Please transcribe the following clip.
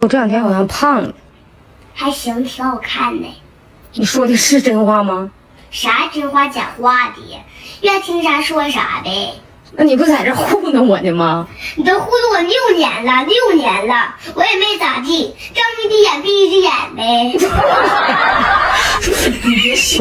我这两天好像胖了，还行，挺好看的。你说的是真话吗？啥真话假话的，愿听啥说啥呗。那你不在这糊弄我呢吗？你都糊弄我六年了，六年了，我也没咋地，睁一只眼闭一只眼呗。你别笑。